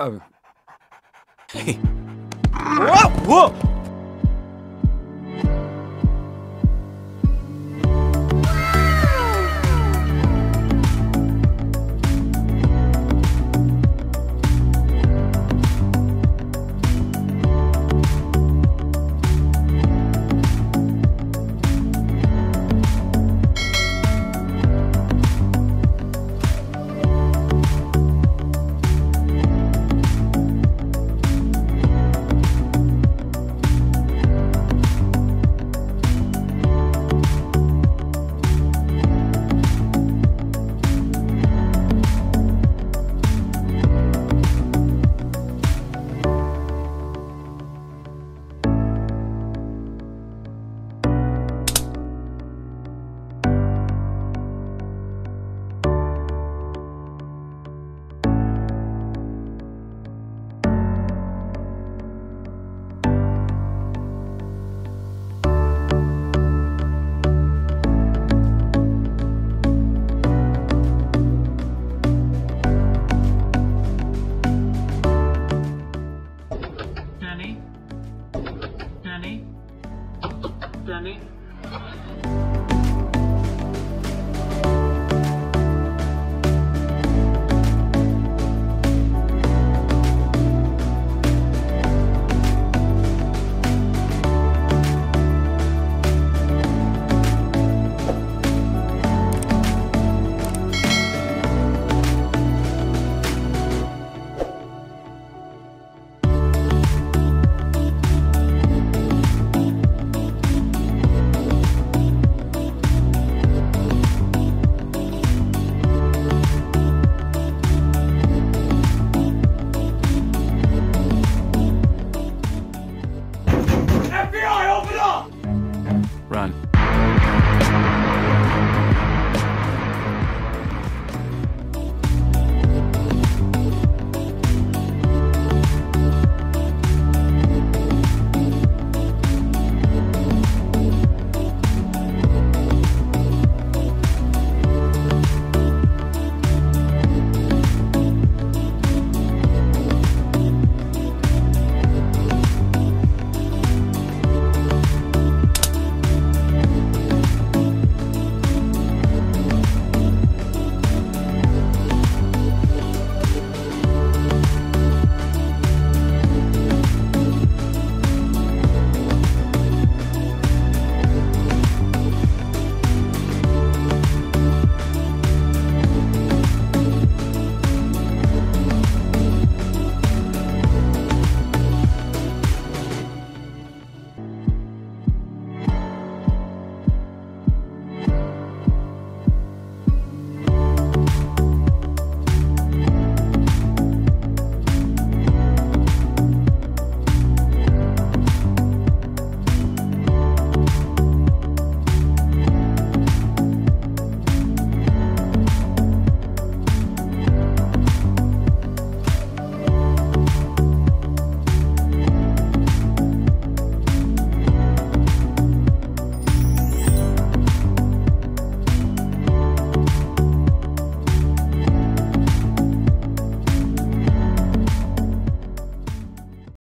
Uh, hey. Whoa! Whoa! 啊。